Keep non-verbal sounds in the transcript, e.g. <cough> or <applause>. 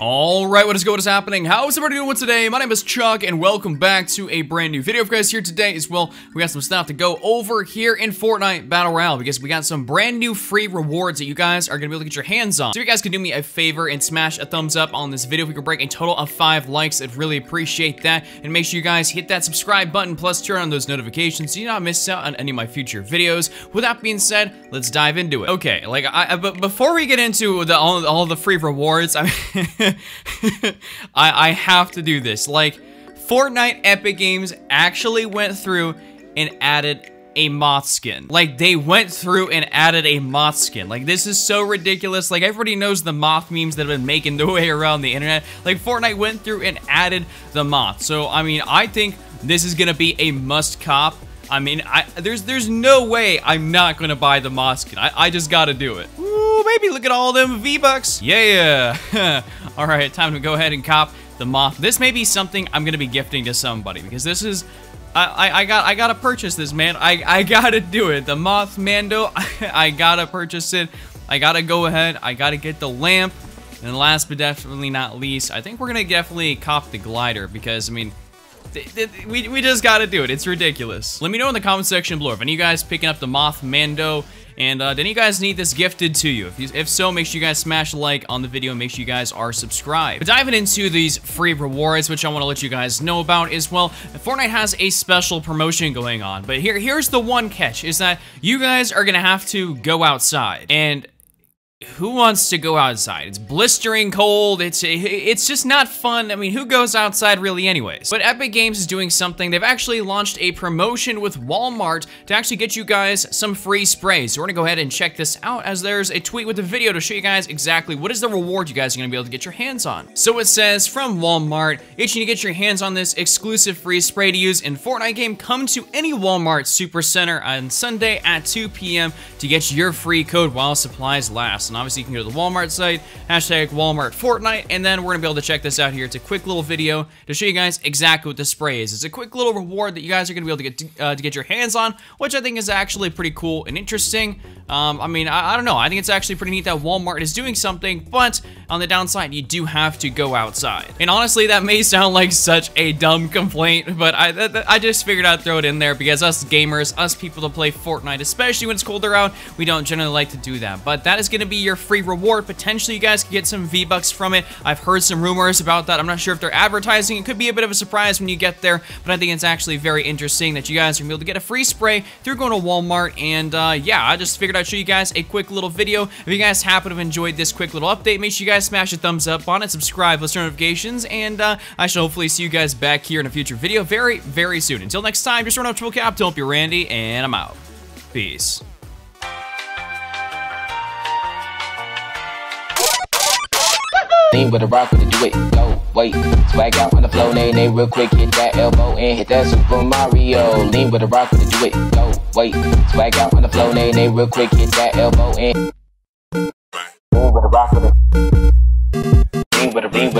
Alright, what is going, what is happening? How's everybody doing today? My name is Chuck, and welcome back to a brand new video for guys here today as well. We got some stuff to go over here in Fortnite Battle Royale because we got some brand new free rewards that you guys are going to be able to get your hands on. So if you guys could do me a favor and smash a thumbs up on this video, if we could break a total of five likes, I'd really appreciate that. And make sure you guys hit that subscribe button, plus turn on those notifications so you not miss out on any of my future videos. With that being said, let's dive into it. Okay, like, I, but before we get into the all, all the free rewards, I mean, <laughs> <laughs> I, I have to do this. Like, Fortnite Epic Games actually went through and added a moth skin. Like, they went through and added a moth skin. Like, this is so ridiculous. Like, everybody knows the moth memes that have been making their way around the internet. Like, Fortnite went through and added the moth. So, I mean, I think this is gonna be a must cop. I mean, I, there's there's no way I'm not gonna buy the moth skin. I, I just gotta do it. Ooh, baby, look at all them V-Bucks. Yeah. <laughs> All right, time to go ahead and cop the moth. This may be something I'm gonna be gifting to somebody because this is, I, I, I got, I gotta purchase this, man. I, I <laughs> gotta do it. The Mothmando, <laughs> I gotta purchase it. I gotta go ahead. I gotta get the lamp. And last but definitely not least, I think we're gonna definitely cop the glider because I mean, we, we just gotta do it. It's ridiculous. Let me know in the comment section below if any of you guys picking up the Mothmando and uh, do you guys need this gifted to you? If, you? if, so, make sure you guys smash a like on the video and make sure you guys are subscribed. But diving into these free rewards, which I want to let you guys know about as well, Fortnite has a special promotion going on. But here, here's the one catch, is that you guys are going to have to go outside. And who wants to go outside? It's blistering cold. It's it's just not fun. I mean, who goes outside really anyways? But Epic Games is doing something. They've actually launched a promotion with Walmart to actually get you guys some free sprays. So we're gonna go ahead and check this out as there's a tweet with a video to show you guys exactly what is the reward you guys are gonna be able to get your hands on. So it says from Walmart, itching to get your hands on this exclusive free spray to use in Fortnite game, come to any Walmart Supercenter on Sunday at 2 p.m. to get your free code while supplies last. And obviously you can go to the Walmart site, hashtag Walmart Fortnite, and then we're gonna be able to check this out here. It's a quick little video to show you guys exactly what the spray is. It's a quick little reward that you guys are gonna be able to get to, uh, to get your hands on, which I think is actually pretty cool and interesting. Um, I mean, I, I, don't know. I think it's actually pretty neat that Walmart is doing something, but on the downside, you do have to go outside. And honestly, that may sound like such a dumb complaint, but I, I just figured I'd throw it in there because us gamers, us people that play Fortnite, especially when it's colder out, we don't generally like to do that. But that is going to be your free reward. Potentially, you guys could get some V-Bucks from it. I've heard some rumors about that. I'm not sure if they're advertising. It could be a bit of a surprise when you get there, but I think it's actually very interesting that you guys are to able to get a free spray through going to Walmart. And uh, yeah, I just figured I'd show you guys a quick little video. If you guys happen to have enjoyed this quick little update, make sure you guys smash a thumbs up on it, subscribe, list notifications, and uh, I shall hopefully see you guys back here in a future video very, very soon. Until next time, just run up Triple Cap, don't be Randy, and I'm out. Peace. Lean with a rock with a do it, go, wait. Swag out on the flow, nay, nay, real quick, hit that elbow and hit that Super Mario. Lean with a rock with a do it, go, wait. Swag out on the flow, nay, nay, real quick, hit that elbow and. Lean with a rock with a. Lean with